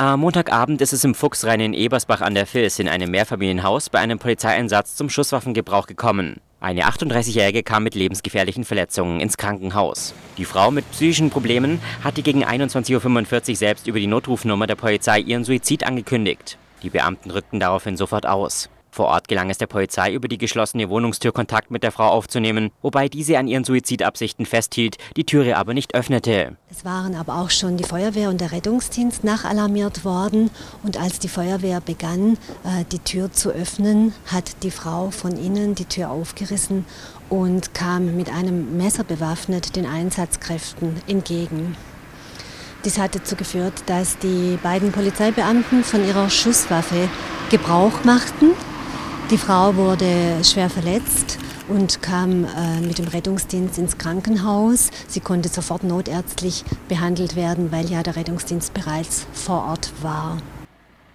Am Montagabend ist es im Fuchsrhein in Ebersbach an der Vils in einem Mehrfamilienhaus bei einem Polizeieinsatz zum Schusswaffengebrauch gekommen. Eine 38-Jährige kam mit lebensgefährlichen Verletzungen ins Krankenhaus. Die Frau mit psychischen Problemen hatte gegen 21.45 Uhr selbst über die Notrufnummer der Polizei ihren Suizid angekündigt. Die Beamten rückten daraufhin sofort aus. Vor Ort gelang es der Polizei, über die geschlossene Wohnungstür Kontakt mit der Frau aufzunehmen, wobei diese an ihren Suizidabsichten festhielt, die Türe aber nicht öffnete. Es waren aber auch schon die Feuerwehr und der Rettungsdienst nachalarmiert worden und als die Feuerwehr begann, äh, die Tür zu öffnen, hat die Frau von innen die Tür aufgerissen und kam mit einem Messer bewaffnet den Einsatzkräften entgegen. Dies hat dazu geführt, dass die beiden Polizeibeamten von ihrer Schusswaffe Gebrauch machten die Frau wurde schwer verletzt und kam äh, mit dem Rettungsdienst ins Krankenhaus. Sie konnte sofort notärztlich behandelt werden, weil ja der Rettungsdienst bereits vor Ort war.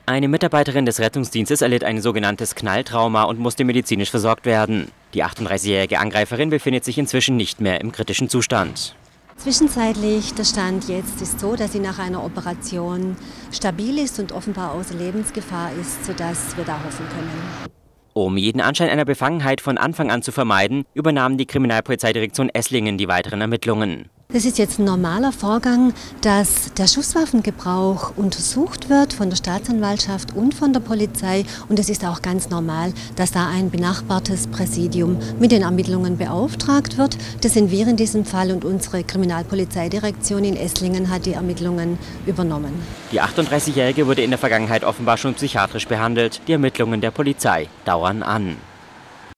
Eine Mitarbeiterin des Rettungsdienstes erlitt ein sogenanntes Knalltrauma und musste medizinisch versorgt werden. Die 38-jährige Angreiferin befindet sich inzwischen nicht mehr im kritischen Zustand. Zwischenzeitlich, der Stand jetzt ist so, dass sie nach einer Operation stabil ist und offenbar außer Lebensgefahr ist, sodass wir da hoffen können. Um jeden Anschein einer Befangenheit von Anfang an zu vermeiden, übernahm die Kriminalpolizeidirektion Esslingen die weiteren Ermittlungen. Das ist jetzt ein normaler Vorgang, dass der Schusswaffengebrauch untersucht wird von der Staatsanwaltschaft und von der Polizei. Und es ist auch ganz normal, dass da ein benachbartes Präsidium mit den Ermittlungen beauftragt wird. Das sind wir in diesem Fall und unsere Kriminalpolizeidirektion in Esslingen hat die Ermittlungen übernommen. Die 38-Jährige wurde in der Vergangenheit offenbar schon psychiatrisch behandelt. Die Ermittlungen der Polizei dauern an.